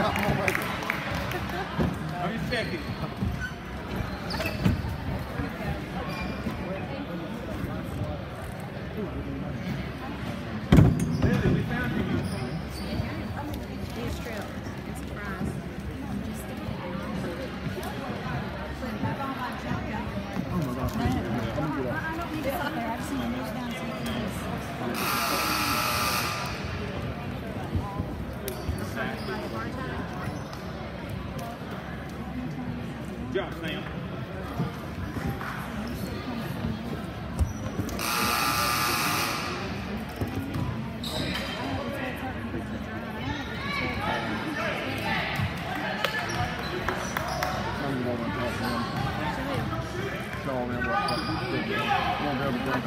I'm with it. I'm infected.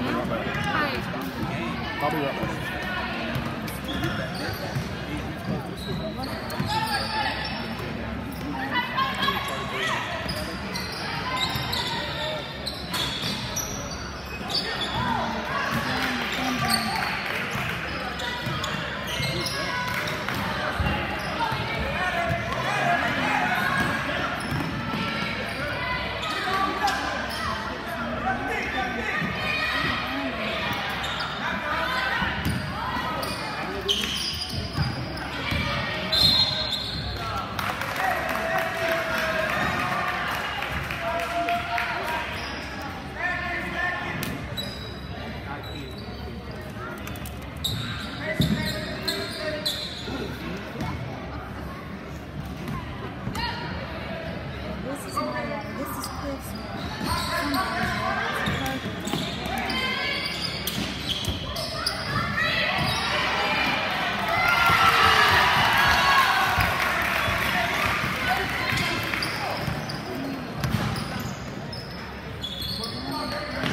I'll be right back. I'll be right back. Amém.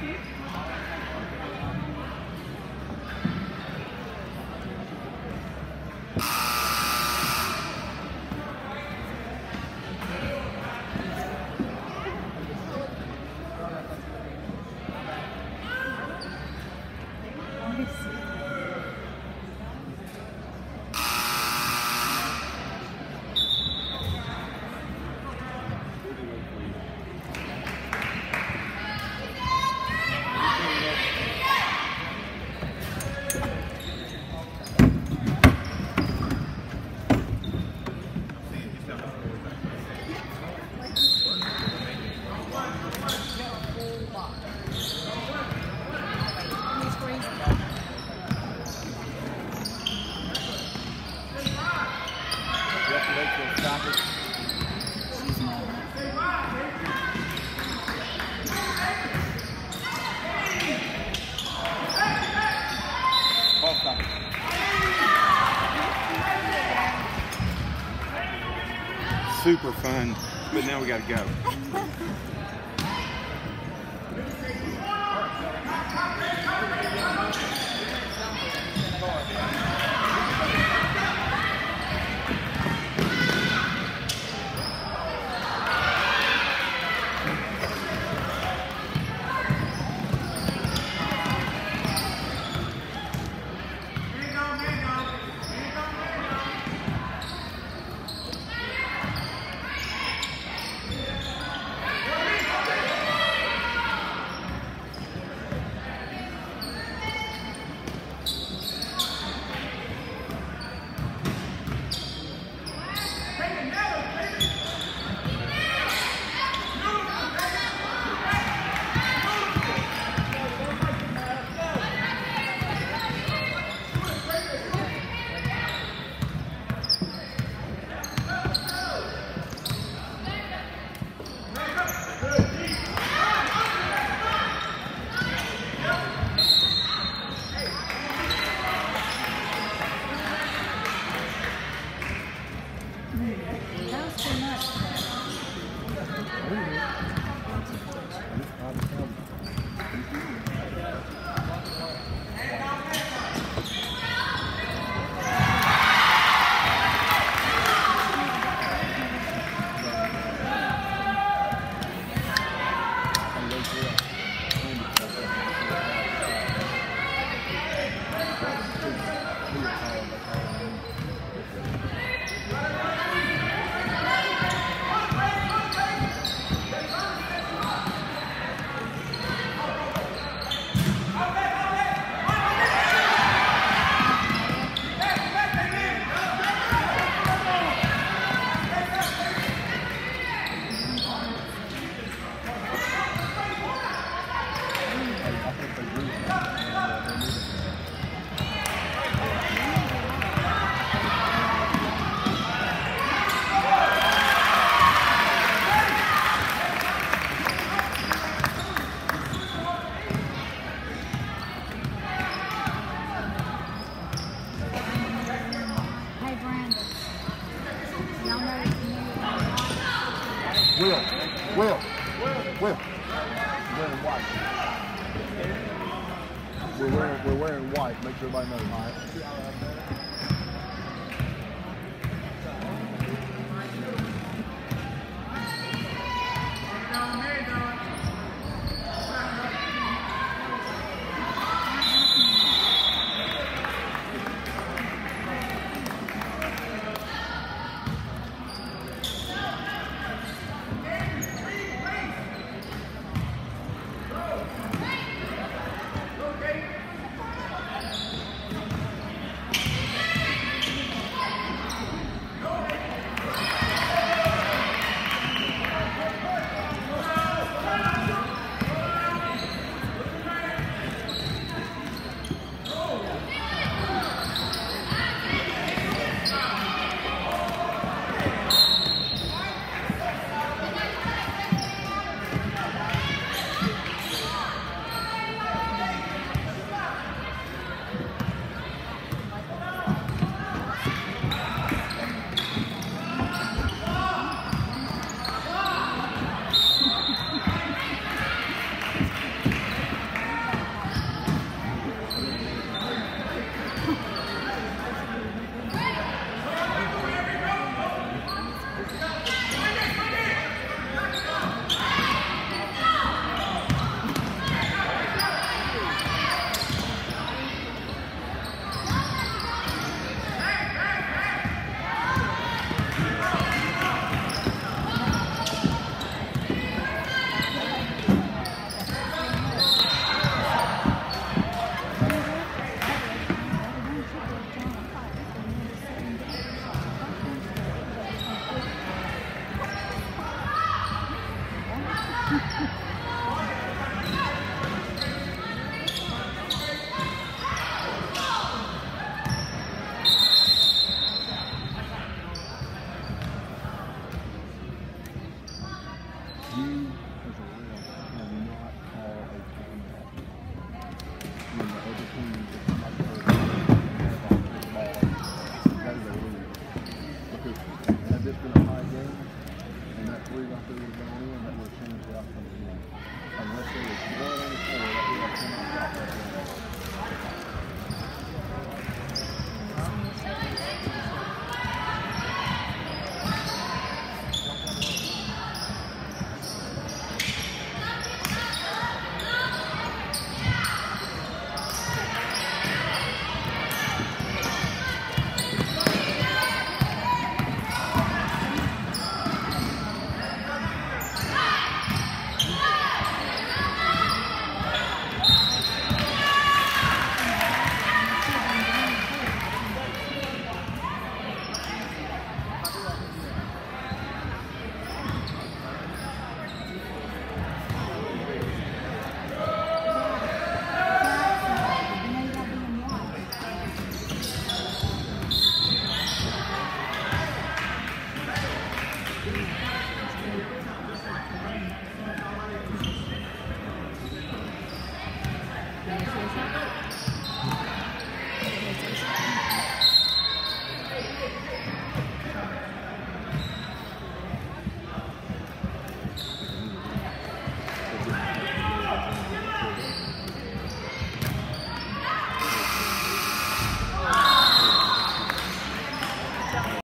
Thank. Super fun, but now we gotta go. Will. Will. Will. We're wearing white. We're wearing, we're wearing white. Make sure everybody knows, all right?